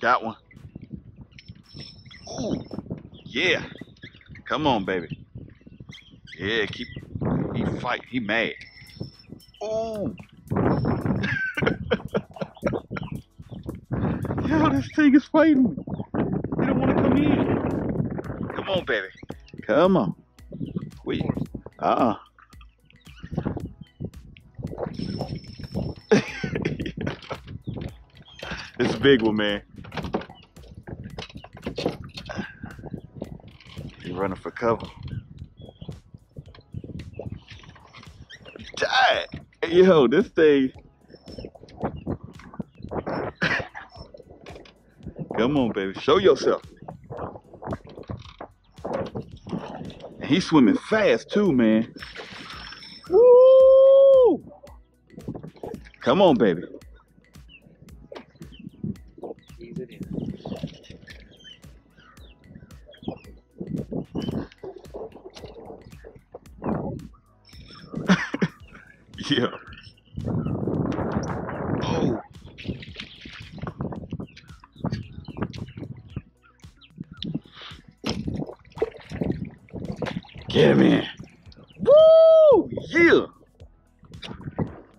Got one. Ooh, yeah. Come on, baby. Yeah, keep. He fight. He mad. Ooh. Yo, this thing is fighting. He don't want to come in. Come on, baby. Come on. Wait. Uh-uh. it's a big one, man. Running for cover. Dad. Yo, this thing. Come on, baby. Show yourself. He's swimming fast too, man. Woo! Come on, baby. Get him in. Woo! Yeah.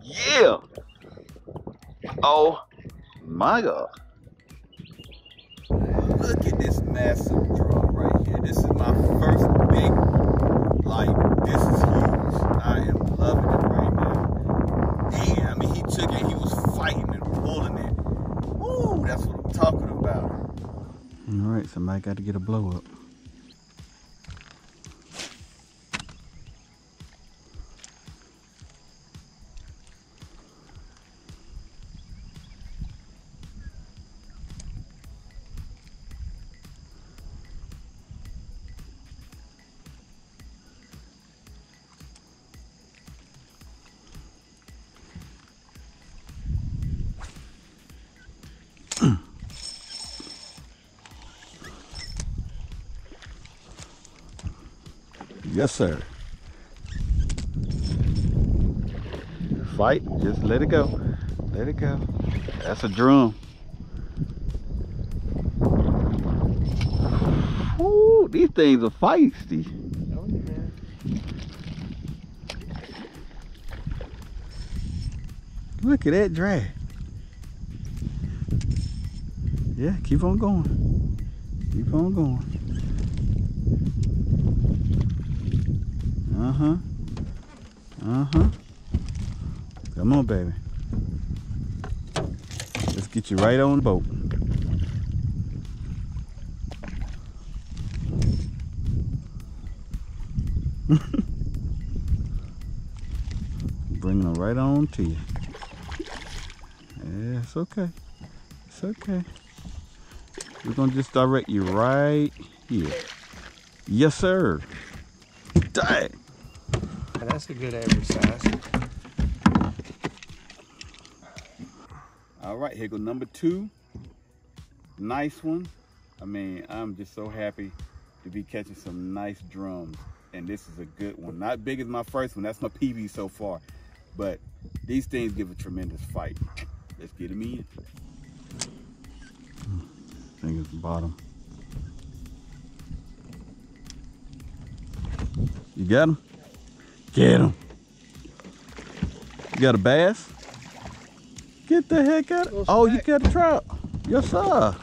Yeah. Oh my God. Look at this massive drum right here. This is my first big, like, this is huge. I am loving it right now. And, I mean, he took it, he was fighting and pulling it. Woo, that's what I'm talking about. All right, somebody got to get a blow up. Yes, sir. Fight, just let it go. Let it go. That's a drum. Ooh, these things are feisty. Look at that drag. Yeah, keep on going. Keep on going. Uh-huh. Uh-huh. Come on, baby. Let's get you right on the boat. Bringing them right on to you. Yeah, it's okay. It's okay. We're gonna just direct you right here. Yes, sir. Dang. Yeah, That's a good average size. All right, here go number two. Nice one. I mean, I'm just so happy to be catching some nice drums. And this is a good one. Not big as my first one. That's my PB so far. But these things give a tremendous fight. Let's get them in. I think it's the bottom. You got him? Get him. You got a bass? Get the heck out of Little Oh, you got a trout. Yes, sir.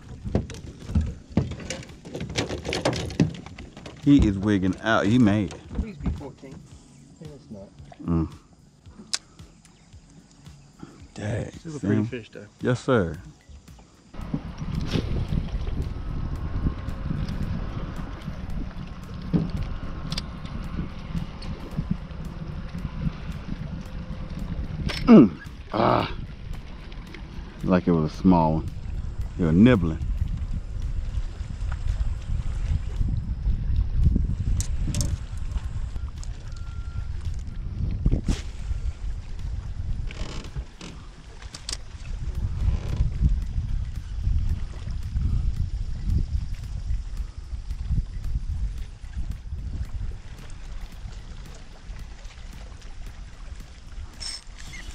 He is wigging out. He made. Please be 14. No, it's not. Mm. Dang. This is a pretty fish, though. Yes, sir. Mm. Ah. Like it was a small one. They were nibbling.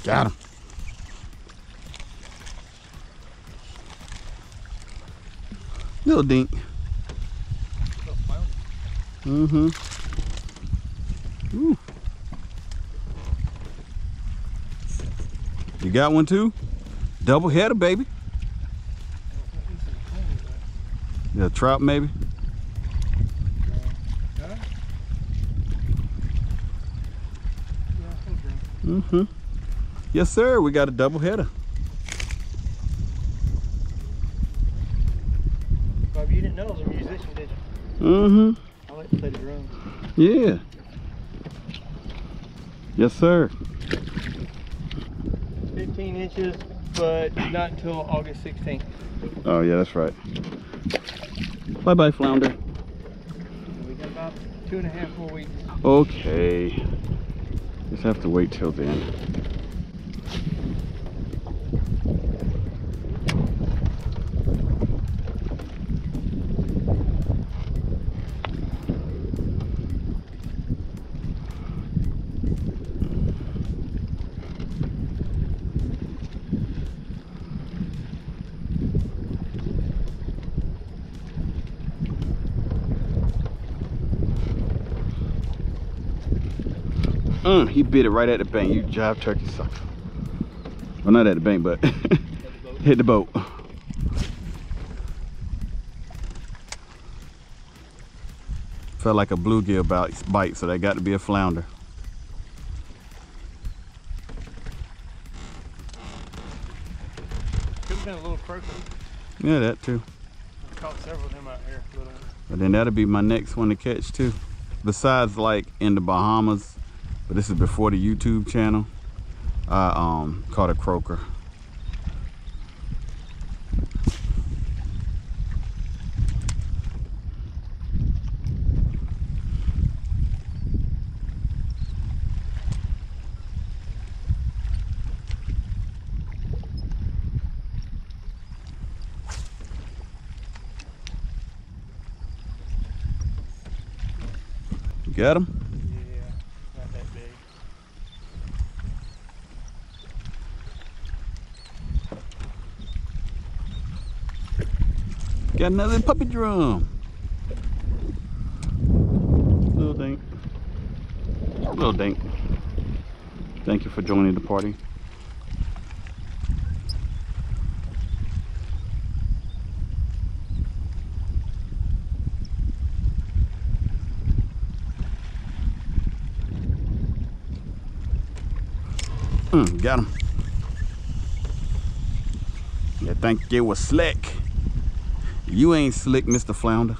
Got him. Little dink. Mm-hmm. Ooh. You got one too? Double header, baby. Yeah, trout maybe. Mm-hmm. Yes, sir. We got a double header. Bobby, you didn't know I was a musician, did you? Mm-hmm. I like to play the drums. Yeah. Yes, sir. 15 inches, but not until August 16th. Oh, yeah, that's right. Bye-bye, flounder. We got about two and a half more weeks. Okay. Just have to wait till then. Mm, he bit it right at the bank. You jive turkey sucker. Well, not at the bank, but hit the boat. Felt like a bluegill bite, bite, so that got to be a flounder. Could have been a little croaker. Yeah, that too. I caught several of them out here. But then that'll be my next one to catch too. Besides like in the Bahamas, but this is before the YouTube channel. I um caught a croaker. Got him? Yeah, not that big. Got another puppy drum. Little dink. Little dink. Thank you for joining the party. Mm, got him. Yeah, think it was slick. You ain't slick, Mr. Flounder.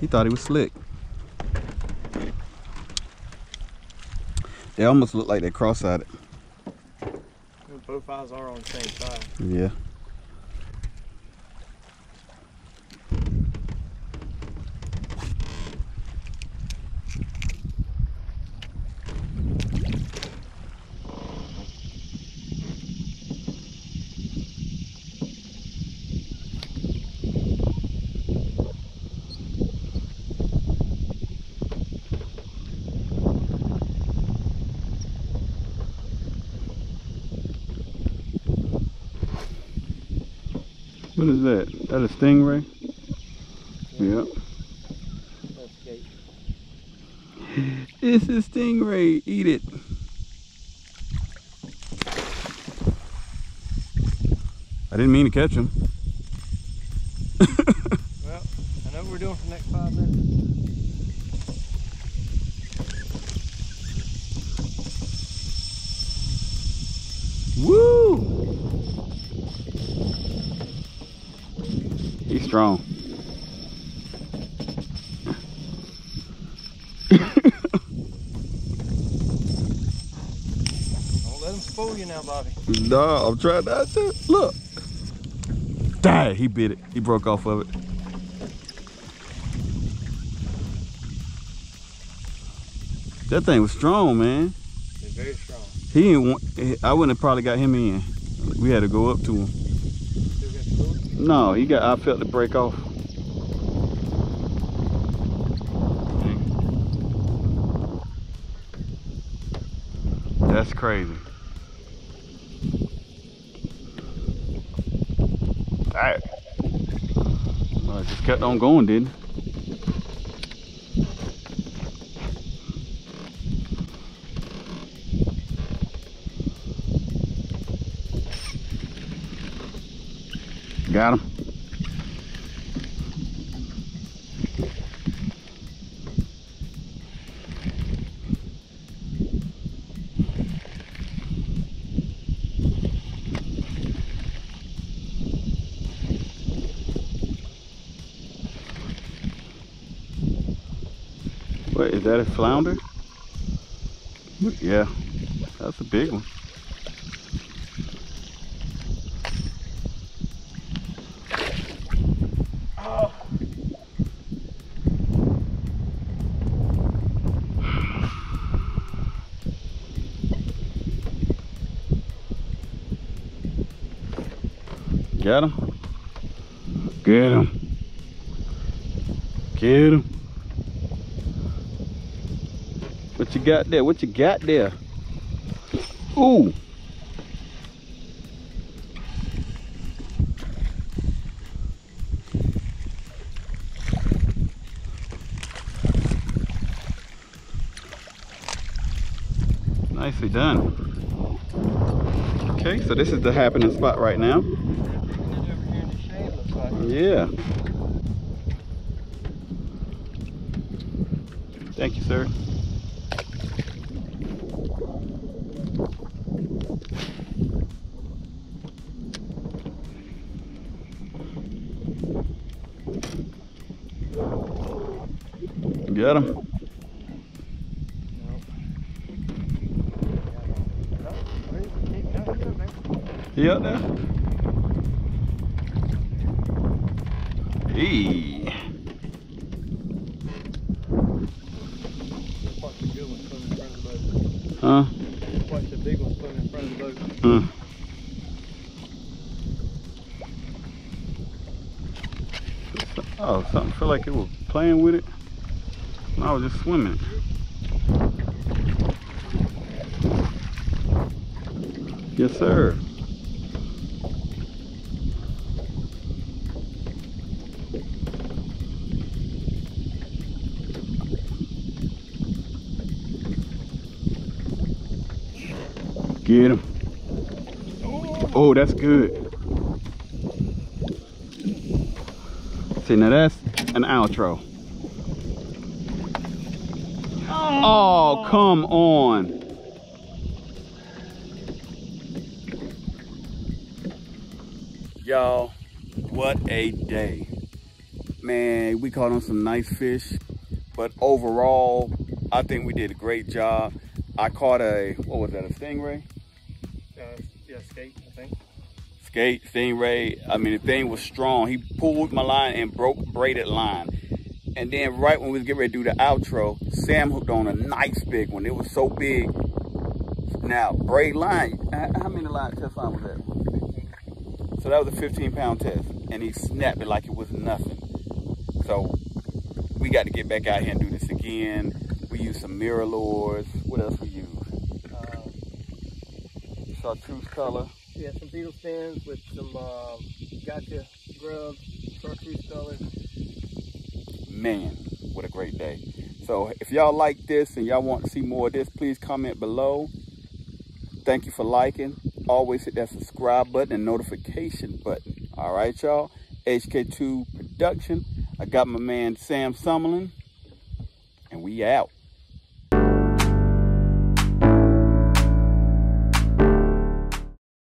He thought he was slick. They almost look like they cross-eyed. The profiles are on the same side. Yeah. What is that? That a stingray? Yep. That's gate. It's a stingray. Eat it. I didn't mean to catch him. Well, I know what we're doing for the next five minutes. Woo! He's strong. Don't let them spoil you now, Bobby. No, I'm trying not to. Look. Dang, he bit it. He broke off of it. That thing was strong, man. They're very strong. He didn't want, I wouldn't have probably got him in. We had to go up to him. No, he got. I felt the break off. That's crazy. All right. Well, it just kept on going, didn't Got him. What, is that a flounder? Yeah, that's a big one. Got him? Get him. Get him. What you got there? What you got there? Ooh. Nicely done. Okay, so this is the happening spot right now. And over here in the shade, looks like. Yeah. Thank you, sir. Him. Going, keep going. He up there? Hey. Watch the good one swim in front of the boat. Huh? Watch the big one swim in front of the boat. Huh. Oh, something felt like it was playing with it. No, I was just swimming. Yes, sir. Get him. Oh, that's good. See, now that's an outro. Oh. oh, come on. Y'all, what a day. Man, we caught on some nice fish, but overall, I think we did a great job. I caught a, what was that, a stingray? Skate, stingray. I mean, the thing was strong. He pulled my line and broke braided line. And then right when we was getting ready to do the outro, Sam hooked on a nice big one. It was so big. Now, braid line, how many line test line was that? So that was a 15 pound test. And he snapped it like it was nothing. So we got to get back out here and do this again. We used some MirrOlures. What else we used? Uh, Chartreuse color. Yeah, some Beetle Spins with some uh, gotcha grubs, chartreuse colors. man what a great day. So if y'all like this and y'all want to see more of this please comment below. Thank you for liking. Always hit that subscribe button and notification button. All right y'all. Hk2 production. I got my man sam summerlin and we out